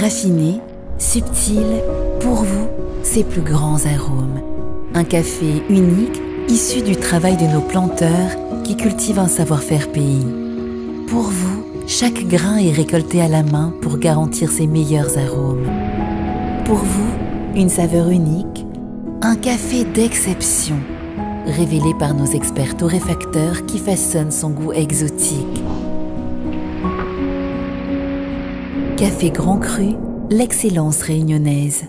Raffiné, subtil, pour vous, ses plus grands arômes. Un café unique, issu du travail de nos planteurs qui cultivent un savoir-faire pays. Pour vous, chaque grain est récolté à la main pour garantir ses meilleurs arômes. Pour vous, une saveur unique, un café d'exception, révélé par nos experts torréfacteurs qui façonnent son goût exotique. Café Grand Cru, l'excellence réunionnaise.